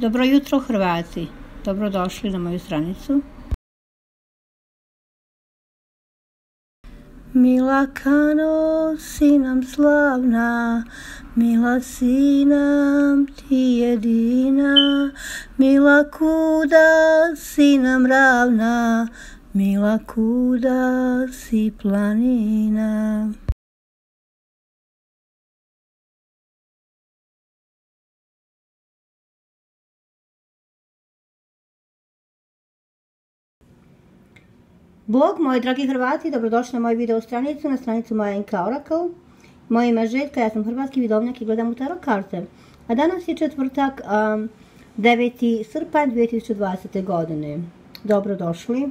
Dobro jutro Hrvati, dobrodošli na moju stranicu. Mila Kano, si nam slavna, mila si nam ti jedina, mila kuda si nam ravna, mila kuda si planina. Bog, moji dragi Hrvati, dobrodošli na moju video stranicu, na stranicu moja Inka Oracle. Moje ime je Željka, ja sam hrvatski vidovnjak i gledam u tarot karte. A danas je četvrtak, 9. srpanj 2020. godine. Dobrodošli.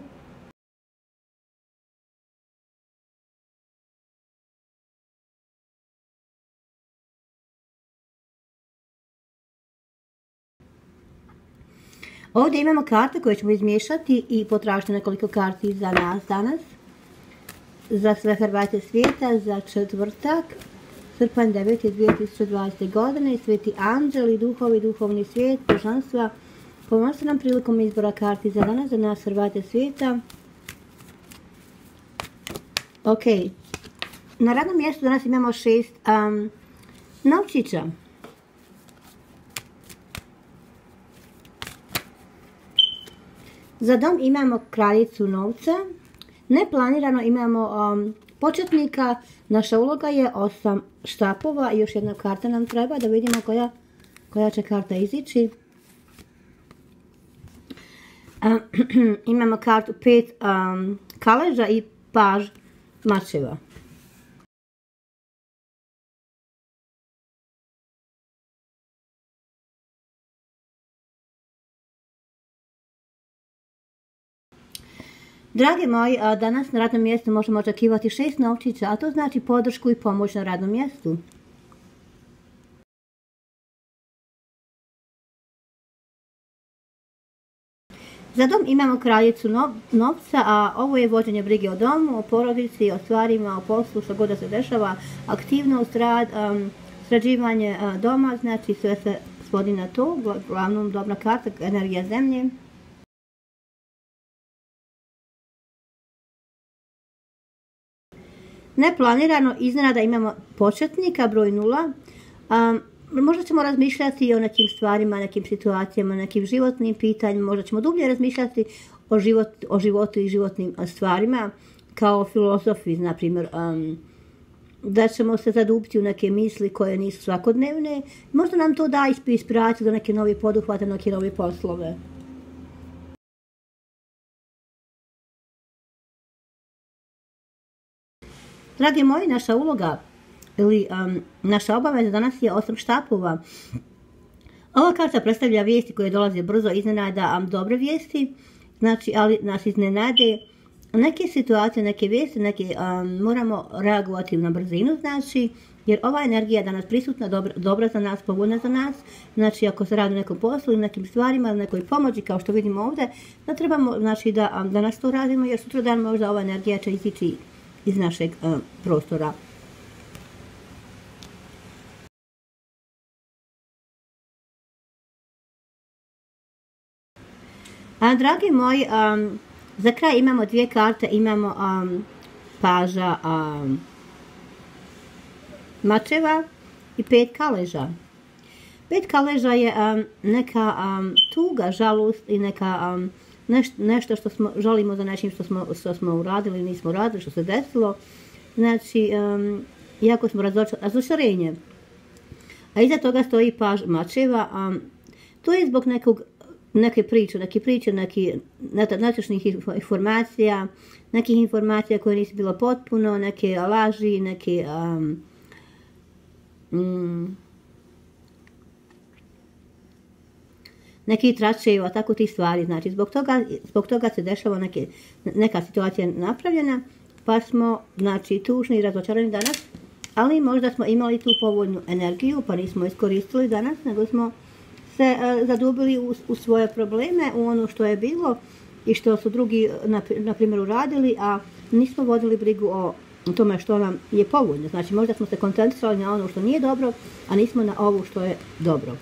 Ovdje imamo karte koje ćemo izmiješati i potražiti nekoliko karti za nas danas. Za sve Hrvate svijeta, za četvrtak, srpanj 9. 2020. godine, sveti anđeli, duhovi, duhovni svijet, božanstva. Pomožite nam prilikom izbora karti za danas, za nas Hrvate svijeta. Ok, na radnom mjestu danas imamo šest novčića. Za dom imamo kraljicu novca. Neplanirano imamo um, početnika. Naša uloga je osam štapova još jedna karta nam treba da vidimo koja, će karta izići. imamo kartu pet um, kaleža i paž mačeva. Dragi moji, danas na radnom mjestu možemo očekivati šest novčića, a to znači podršku i pomoć na radnom mjestu. Za dom imamo kraljicu novca, a ovo je vođenje brige o domu, o porodici, o stvarima, o poslu, što god da se dešava, aktivnost, rad, sređivanje doma, znači sve se svodi na to, glavnom dobra karta, energija zemlje. Neplanirano iznenada imamo početnika, broj nula. možda ćemo razmišljati o nekim stvarima, nekim situacijama, nekim životnim pitanjima, možda ćemo dublje razmišljati o, životu i životnim stvarima, kao filozofi, na primjer, da ćemo se zadubiti u neke misli koje nisu svakodnevne. Možda nam to da inspiraciju za neke nove poduhvate, neke nove poslove. Dragi moji, naša uloga ili naša obaveza danas je osam štapova. Ova karta predstavlja vijesti koje dolaze brzo, iznenada dobre vijesti, znači, ali nas iznenade neke situacije, neke vijesti, neke moramo reagovati na brzinu, znači, jer ova energija je danas prisutna, dobra, za nas, povoljna za nas, znači ako se radi o nekom poslu ili nekim stvarima, nekoj pomoći, kao što vidimo ovdje, da trebamo, znači, da danas to radimo, jer sutra dan možda ova energija će izići iz našeg e, prostora. Dragi moji, za kraj imamo dvije karte, imamo paža mačeva i pet kaleža. Pet kaleža je neka tuga, žalost i neka nešto što smo, žalimo za nečim što smo, što smo uradili, nismo uradili, što se desilo. Znači, jako smo razočarenje. A iza toga stoji paž mačeva. Um, to je zbog nekog, neke priče, neke priče, neki netočnih informacija, nekih informacija koje nisu bilo potpuno, neke laži, neke um, neki tračeju, a tako tih stvari. Znači, zbog toga, zbog toga se dešava neke, neka situacija napravljena, pa smo, znači, tužni i razočarani danas, ali možda smo imali tu povoljnu energiju, pa nismo iskoristili danas, nego smo se e, zadubili u, u, svoje probleme, u ono što je bilo i što su drugi, na, na primjer, uradili, a nismo vodili brigu o tome što nam je povoljno. Znači, možda smo se koncentrirali na ono što nije dobro, a nismo na ovo što je dobro.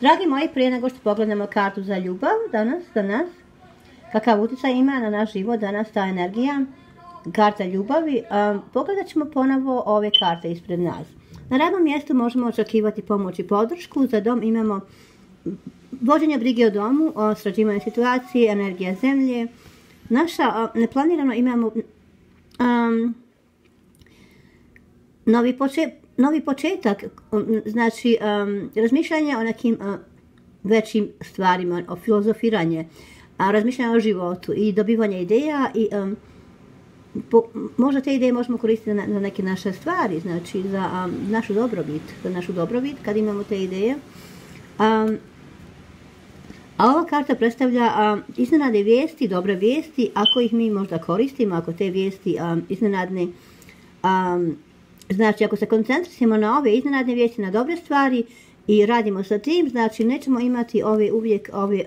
Dragi moji, prije nego što pogledamo kartu za ljubav danas, za nas, kakav utjecaj ima na naš život danas ta energija, karta ljubavi, pogledat ćemo ponovo ove karte ispred nas. Na radnom mjestu možemo očekivati pomoć i podršku, za dom imamo vođenje brige o domu, o srađivanju situacije, energija zemlje. Naša, neplanirano imamo novi, novi početak, znači razmišljanje o nekim većim stvarima, o filozofiranje, a razmišljanje o životu i dobivanje ideja i možda te ideje možemo koristiti na, neke naše stvari, znači za našu dobrobit, za našu dobrobit kad imamo te ideje. A ova karta predstavlja iznenadne vijesti, dobre vijesti, ako ih mi možda koristimo, ako te vijesti iznenadne, znači ako se koncentrisimo na ove iznenadne vijesti, na dobre stvari i radimo sa tim, znači nećemo imati ove uvijek ove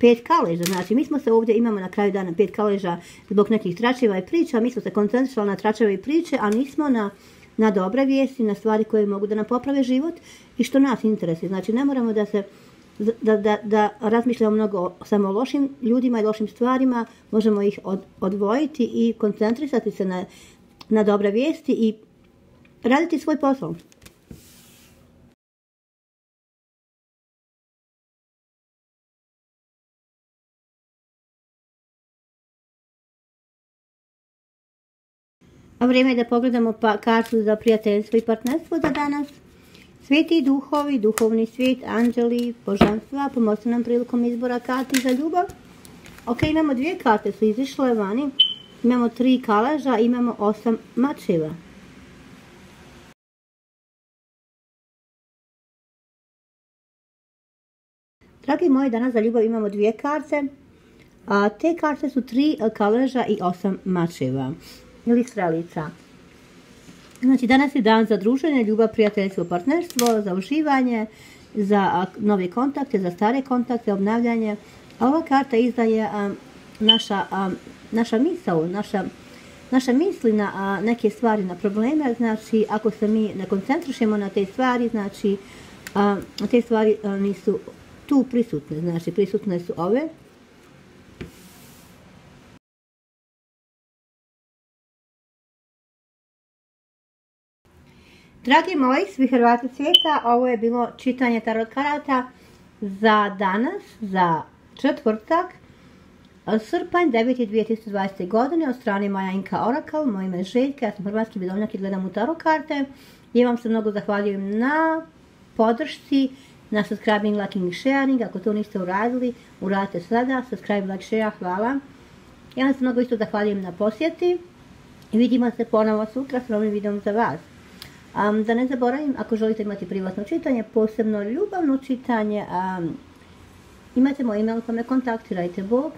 pet kaleža, znači mi smo se ovdje, imamo na kraju dana pet kaleža zbog nekih tračeva i priča, mi smo se koncentrisali na tračeve i priče, a nismo na, na dobre vijesti, na stvari koje mogu da nam poprave život i što nas interesuje. Znači ne moramo da se da, da, da razmišljamo mnogo samo o lošim ljudima i lošim stvarima, možemo ih odvojiti i koncentrisati se na, na dobre vijesti i raditi svoj posao. A vrijeme je da pogledamo pa, kartu za prijateljstvo i partnerstvo za danas. Sveti duhovi, duhovni svijet, anđeli, božanstva, pomozite nam prilikom izbora karti za ljubav. Ok, imamo dvije karte su izišle vani. Imamo tri kalaža, imamo osam mačeva. Dragi moji, danas za ljubav imamo dvije karte. A te karte su tri kaleža i osam mačeva ili strelica. Znači, danas je dan za druženje, ljubav, prijateljstvo, partnerstvo, za uživanje, za nove kontakte, za stare kontakte, obnavljanje. A ova karta izdaje naša, naša misao, naša, naša misli na neke stvari, na probleme. Znači, ako se mi ne koncentrišemo na te stvari, znači, te stvari nisu tu prisutne. Znači, prisutne su ove Dragi moji, svi Hrvati svijeta, ovo je bilo čitanje tarot karata za danas, za četvrtak, srpanj 9. godine od strane Maja Inka Oracle, moje ime je Željka, ja sam hrvatski vidovnjak i gledam u tarot karte. Ja vam se mnogo zahvaljujem na podršci, na subscribing, liking i sharing. Ako to niste uradili, uradite sada. Subscribe, like, share, hvala. Ja vam se mnogo isto zahvaljujem na posjeti. I vidimo se ponovo sutra s novim videom za vas da ne zaboravim, ako želite imati privatno čitanje, posebno ljubavno čitanje, imate moj email pa me kontaktirajte. Bog